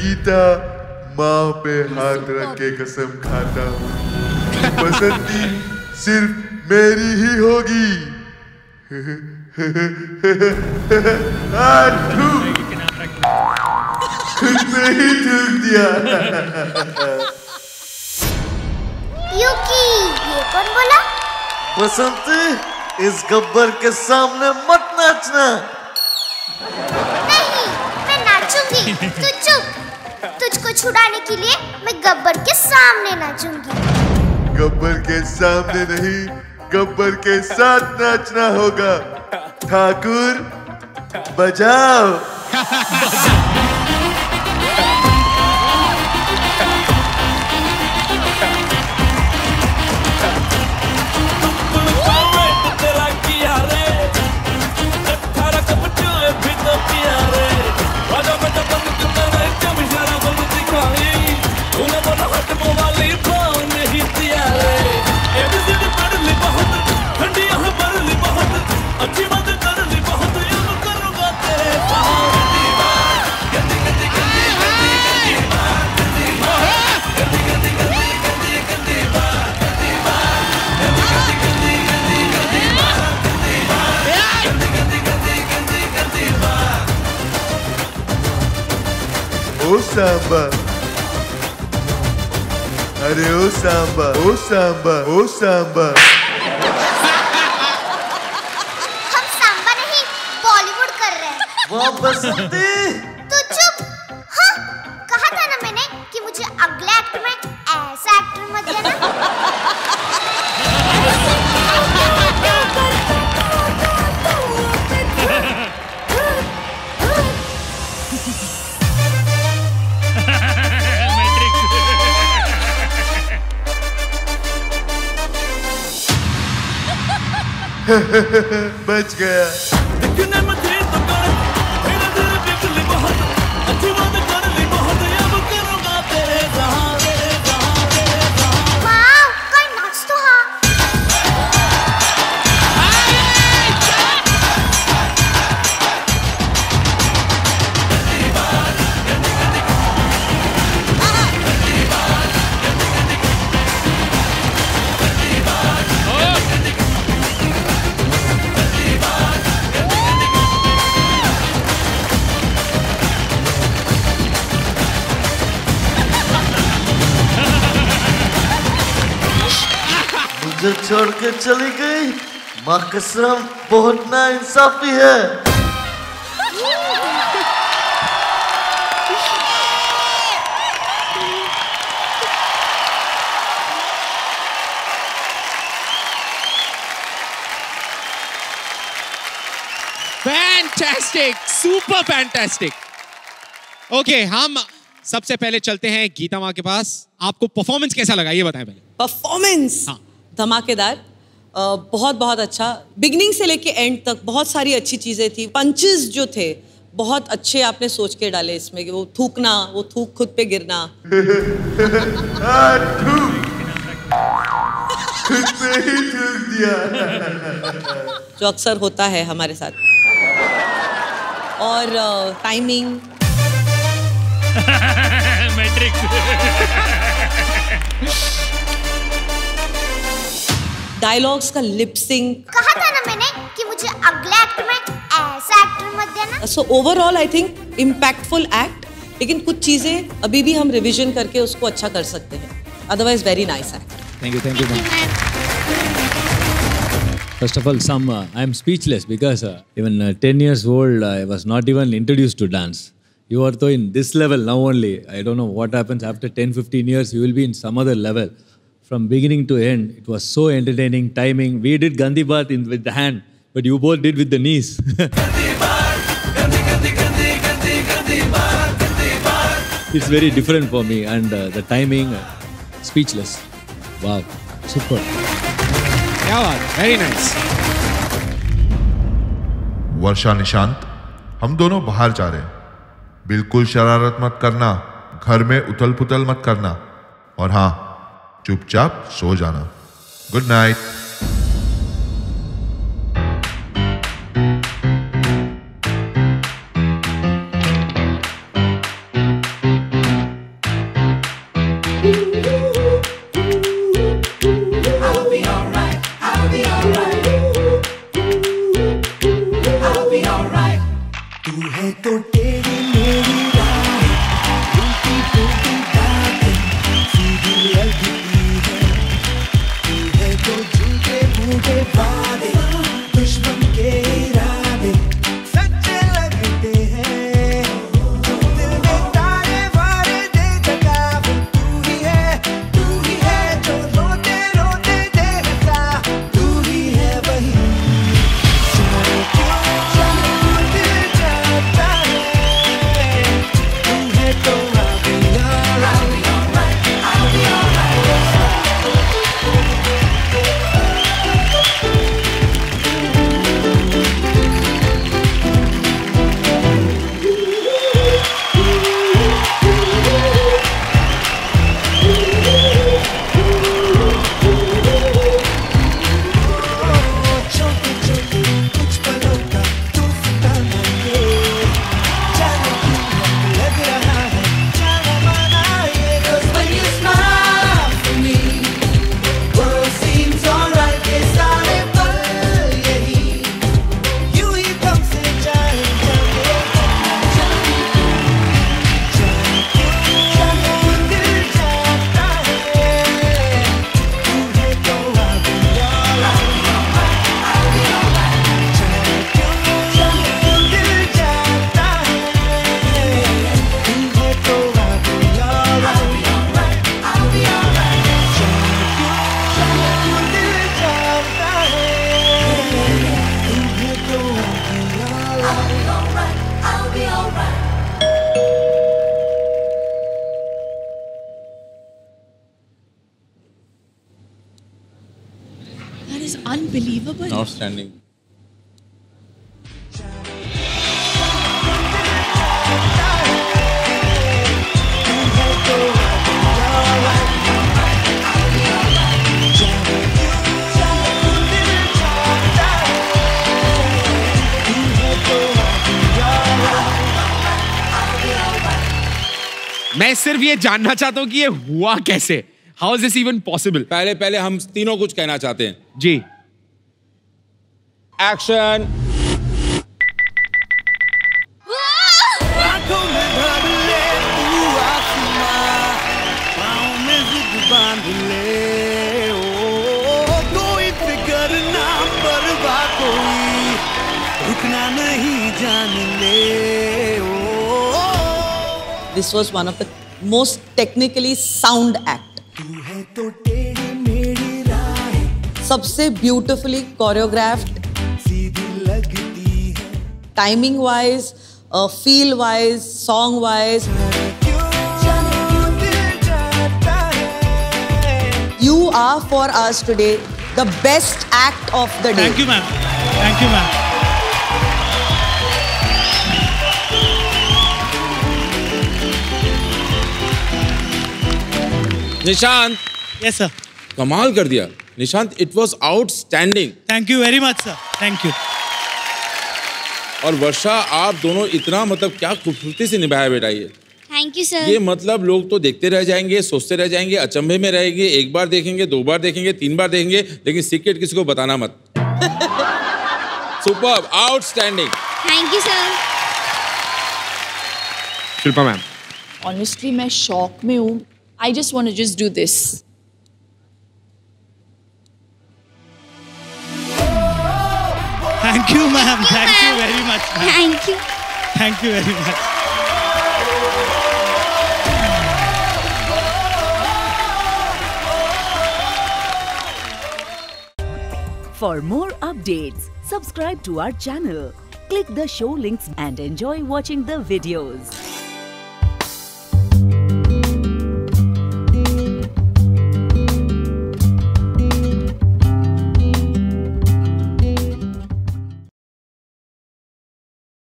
गीता माँ पे हाथ रख के कसम खाता हूँ। बसंती सिर्फ़ मेरी ही होगी। आज थूक ही दिया। युकी ये कौन बोला? बसंती इस गब्बर के सामने मत नाचना। नहीं मैं नाचूँगी। तू छुड़ाने के लिए मैं गब्बर के सामने नाचूँगी। गब्बर के सामने नहीं गब्बर के साथ नाचना होगा। ठाकुर बजाओ। सांबा अरे ओ सांबा ओ सांबा ओ सांबा हम सांबा नहीं बॉलीवुड कर रहे हैं। तू चुप। हाँ कहा था ना मैंने कि मुझे अगले एक्ट में ऐसा एक्टर मत देना बच गया। मुझे छोड़ के चली गई। माँ कसम बहुत ना इंसाफी है। फैंटास्टिक सुपर फैंटास्टिक ओके हम सबसे पहले चलते हैं गीता माँ के पास। आपको परफॉर्मेंस कैसा लगा? ये बताएँ पहले। परफॉर्मेंस हाँ। धमाकेदार बहुत बहुत अच्छा। बिगनिंग से लेके एंड तक बहुत सारी अच्छी चीज़ें थी। पंचेस जो थे, बहुत अच्छे आपने सोच के डाले इसमें कि वो थूकना, वो थूक खुद पे गिरना। जो अक्सर होता है हमारे साथ। और टाइमिंग डायलॉग्स का लिपसिंग कहा था ना मैंने कि मुझे अगले एक्ट में ऐसा एक्टर मत देना so overall I think impactful act लेकिन कुछ चीज़ें अभी भी हम रिविजन करके उसको अच्छा कर सकते हैं otherwise very nice act Thank you, thank you, ma'am. First of all, some uh, I am speechless because uh, even uh, 10 years old, I was not even introduced to dance. You are though in this level now only. I don't know what happens after 10, 15 years. You will be in some other level. From beginning to end, it was so entertaining. Timing. We did Gandhi Bath in, with the hand, but you both did with the knees. it's very different for me, and uh, the timing, uh, speechless. Wow, super. बात very nice Varsha Nishant हम दोनों बाहर जा रहे हैं बिल्कुल शरारत मत करना घर में उथल पुथल मत करना और हाँ चुपचाप सो जाना। Good night. That is unbelievable. Outstanding. मैं सिर्फ़ ये जानना चाहता हूँ कि ये हुआ कैसे? How is this even possible पहले पहले हम तीनों कुछ कहना चाहते हैं। जी। एक्शन आँखों में भर ले आसमां पाँव में जिद बाँध ले ओ कोई फ़िक्र ना परवाह कोई रुकना नहीं जान ले ओ। This was one of the most technically sound act. तू है तो टेढ़ी मेढ़ी राह सबसे beautifully choreographed, सीधी लगती है timing wise, uh, feel wise, song wise. क्यों दिल जाता है You are for us today the best act of Nishant. Yes, sir. कमाल कर दिया। Nishant it was outstanding Thank you very much, sir. Thank you. और वर्षा आप दोनों इतना मतलब क्या खूबसूरती से निभाया बेटा ये। थैंक यू सर ये मतलब लोग तो देखते रह जाएँगे सोचते रह जाएँगे अचंभे में रहेंगे एक बार देखेंगे दो बार देखेंगे तीन बार देखेंगे लेकिन सीक्रेट किसी को बताना मत। Super outstanding thank you sir Shilpa ma'am. Honestly, मैं शॉक में हूँ. I just want to just do this. Thank you, ma'am. Thank you very much. Thank you. Thank you very much. For more updates, subscribe to our channel, click the show links and enjoy watching the videos.